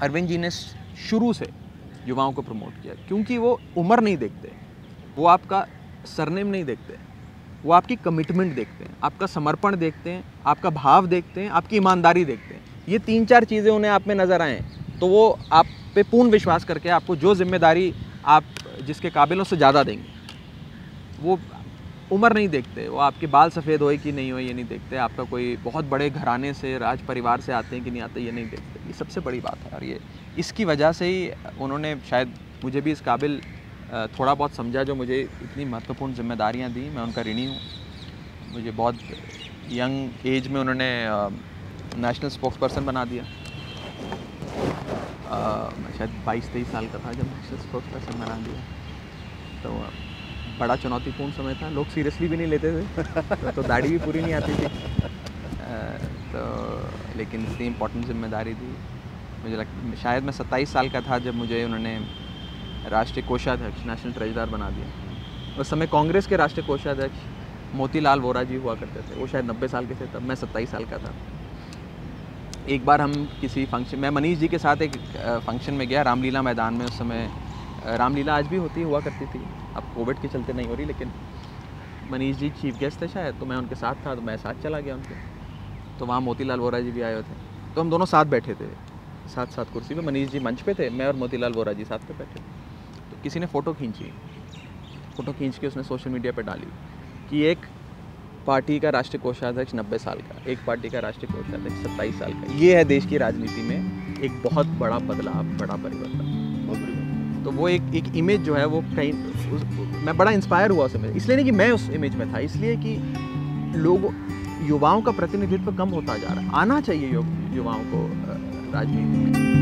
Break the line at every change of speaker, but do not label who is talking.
अरविंद जी ने शुरू से युवाओं को प्रमोट किया, क्योंकि वो उम्र नहीं देखते, वो आपका सरनेम नहीं देखते, वो आपकी कमिटमेंट देखते हैं, आपका समर्पण देखते हैं, आपका भाव देखते हैं, आपकी ईमानदारी देखते हैं। ये तीन चार चीज़ें उन्हें आप में नज़र आएँ तो वो आप पे पूर्ण विश्वास करके आपको जो ज़िम्मेदारी आप, जिसके काबिलों से ज़्यादा देंगे। वो उम्र नहीं देखते, वो आपके बाल सफ़ेद होए कि नहीं हो ये नहीं देखते, आपका कोई बहुत बड़े घराने से, राज परिवार से आते हैं कि नहीं आते, ये नहीं देखते। ये सबसे बड़ी बात है और ये इसकी वजह से ही उन्होंने शायद मुझे भी इस काबिल थोड़ा बहुत समझा जो मुझे इतनी महत्वपूर्ण जिम्मेदारियाँ दी। मैं उनका ऋणी हूँ। मुझे बहुत यंग एज में उन्होंने नेशनल स्पोक्स पर्सन बना दिया। मैं शायद बाईस तेईस साल का था जब नेशनल स्पोक्स पर्सन बना दिया। तो बड़ा चुनौतीपूर्ण समय था। लोग सीरियसली भी नहीं लेते थे। तो दाढ़ी भी पूरी नहीं आती थी। तो लेकिन इतनी इम्पोर्टेंट ज़िम्मेदारी थी मुझे लग, शायद मैं सत्ताईस साल का था जब मुझे उन्होंने राष्ट्रीय कोषाध्यक्ष नेशनल ट्रेजर बना दिया। उस समय कांग्रेस के राष्ट्रीय कोषाध्यक्ष मोतीलाल वोरा जी हुआ करते थे। वो शायद नब्बे साल के थे, तब मैं सत्ताईस साल का था। एक बार हम किसी फ़ंक्शन मैं मनीष जी के साथ एक फ़ंक्शन में गया, रामलीला मैदान में उस समय। रामलीला आज भी होती, हुआ करती थी। अब कोविड के चलते नहीं हो रही, लेकिन मनीष जी चीफ गेस्ट थे शायद तो मैं उनके साथ था तो मैं साथ चला गया उनके। तो वहाँ मोतीलाल वोरा जी भी आए हुए थे। तो हम दोनों साथ बैठे थे। साथ साथ कुर्सी पे मनीष जी मंच पे थे मैं और मोतीलाल वोरा जी साथ पे बैठे तो किसी ने फ़ोटो खींची। फ़ोटो खींच के उसने सोशल मीडिया पे डाली कि एक पार्टी का राष्ट्रीय कोषाध्यक्ष नब्बे साल का एक पार्टी का राष्ट्रीय कोषाध्यक्ष सत्ताईस साल का। ये है देश की राजनीति में एक बहुत बड़ा बदलाव बड़ा परिवर्तन। तो वो एक एक इमेज जो है वो कहीं मैं बड़ा इंस्पायर हुआ उस इमेज इसलिए नहीं कि मैं उस इमेज में था इसलिए कि लोग युवाओं का प्रतिनिधित्व कम होता जा रहा है। आना चाहिए युवाओं को राजनीति में।